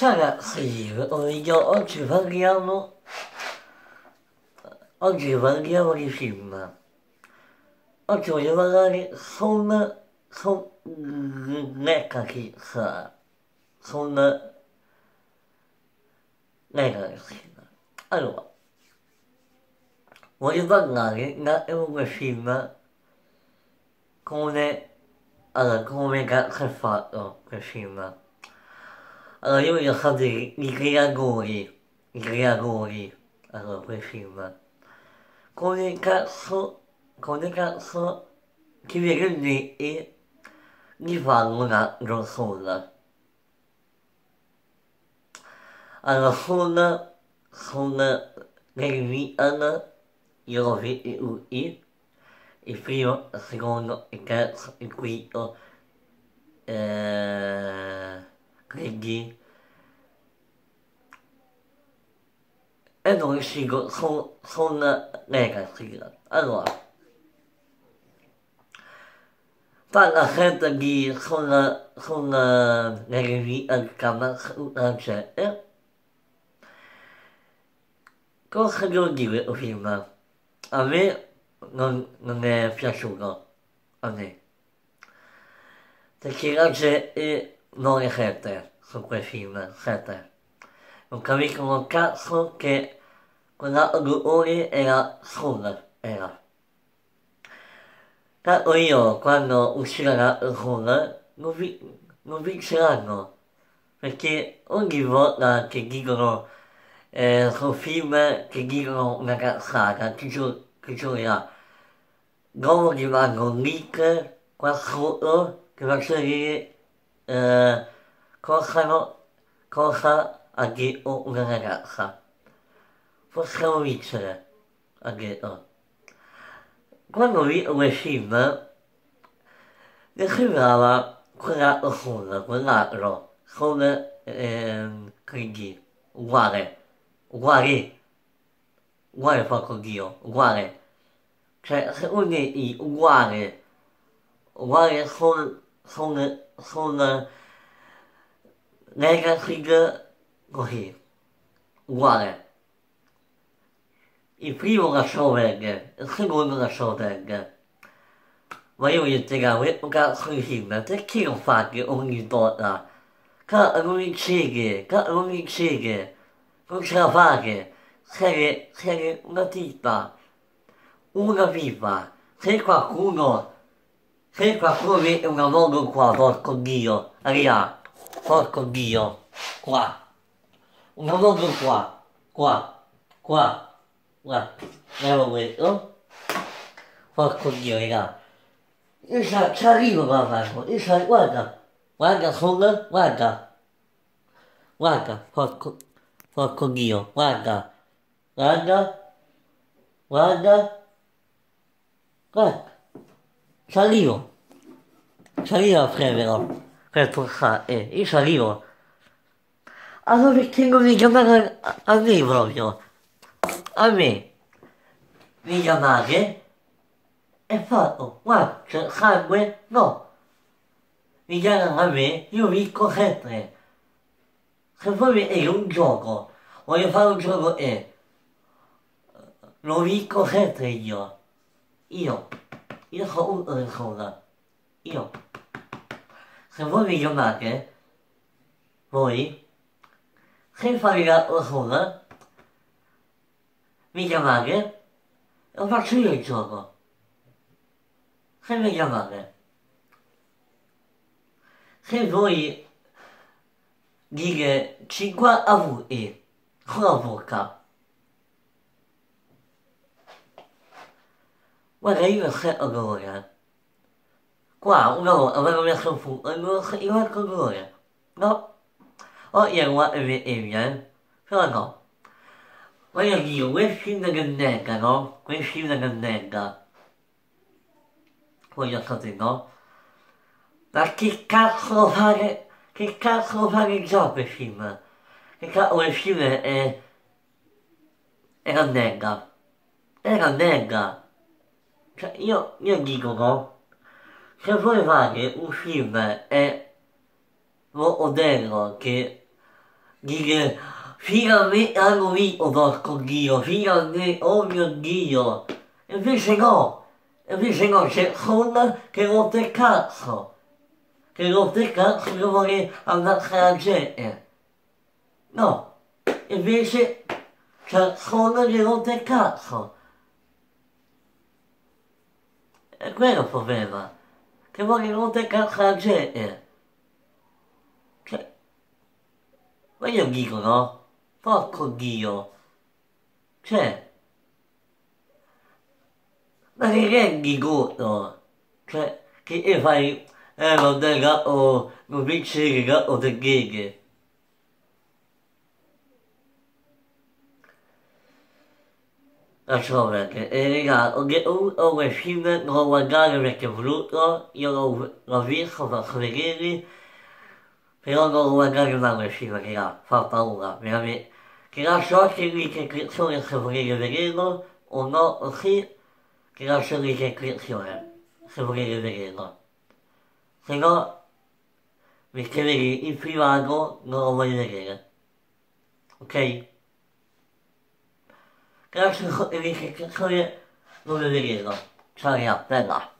ragazzi, io oggi parliamo oggi parliamo di film. Oggi voglio parlare con con Netflix con Netflix allora voglio parlare da un film come allora come cazzo è fatto quel film allora io voglio sapere i creatori, i creatori, allora quel film, come cazzo, come cazzo ti viene di farlo una rosola. Allora sono, sono nel Milan, io l'ho visto tutti, il primo, il secondo, il terzo, il quinto, eh, quindi è non uscito con, con Legacy. Allora, parla sempre di con, con uh, le riviste di eh, Cavalcante. Eh, eh. Cosa devo dire il film? A me non, non è piaciuto, a me. Perché la gente è 9 7 su quel film, 7. Non capiscono un cazzo che quella Gugoni era Sun, era. Tanto io, quando uscirà la Sun, non, vinceranno, perché ogni volta che dicono eh, su film che dicono una cazzata, che giu- ti giurerà, ah, dopo ti mando un link qua sotto che faccio vedere eh, cosa ha detto una ragazza. Possiamo vincere, ha detto. Quando vi quel film, mi sembrava quell'altro film, quell'altro, come, ehm, quindi, uguale, uguale, uguale poco Dio, uguale. Cioè, se uno è uguale, uguale con, sono negative così, uguale. Il primo lasciò verde, il secondo lasciò verde. Ma io voglio spiegare un cazzo di film, perché non fate ogni volta? Che non vincete, che non vincete, non ce la fate, siete, siete una tipa, una pipa, se qualcuno se qualcuno vede una moto qua, porco dio, raga, porco dio, qua, una moto qua, qua, qua, qua, guarda questo, porco dio, raga, io ci arrivo papà, io ci guarda, guarda solo, guarda, guarda, porco, porco dio, guarda, guarda, guarda, guarda. Salivo. Salivo a prenderlo. Per toccare. Io salivo. Allora perché non mi chiamate a, a me proprio? A me. Mi chiamate e fatto, guarda, c'è sangue? No. Mi chiamano a me, io vi sempre. Se poi è un gioco, voglio fare un gioco e lo dico sempre io. Io. Io sono una sola. Io. Se voi mi chiamate, voi, se fate la sola, mi chiamate, lo faccio io il gioco. Se mi chiamate. Se voi dite 5 avuti con la bocca, guarda io sé odore. Qua una volta avevo messo un fuoco e non so io il colore. No. Oh, io guardo le mie, però no. Voglio dire, quel film che nega, no? Quel film che nega. Voglio sapere, no? Ma che cazzo fare, che cazzo fare gioco il film? Che cazzo il film è... Era nega. Era nega. Cioè, io, io dico no, se vuoi fare un film e lo modello che Dice, finalmente hanno vinto porco Dio, finalmente, oh mio Dio. Invece no, invece no, c'è Honda che rompe il cazzo. Che rompe il cazzo che vuole andare alla gente. No, invece c'è Honda che rompe il cazzo. È quello il problema. Che il cazzo alla gente. Cioè, ma io dico no? Porco Dio. Cioè, ma ti rendi conto? Cioè, che fai, eh, non dai gatto, non vince il gatto del ghieghe. Lasciamo perché, e raga, ho quel film, non guardare perché ho voluto, io l'ho, visto, faccio vedere, però non guardare mai quel film, raga, fa paura, veramente. Che lascio anche lì che iscrizione se volete vederlo, o no, o sì, che lascio lì che iscrizione, se volete vederlo. Se no, mi scrivete in privato, non lo voglio vedere. Ok? Grazie per l'iscrizione, non lo vedremo. Ciao ragazzi, bella.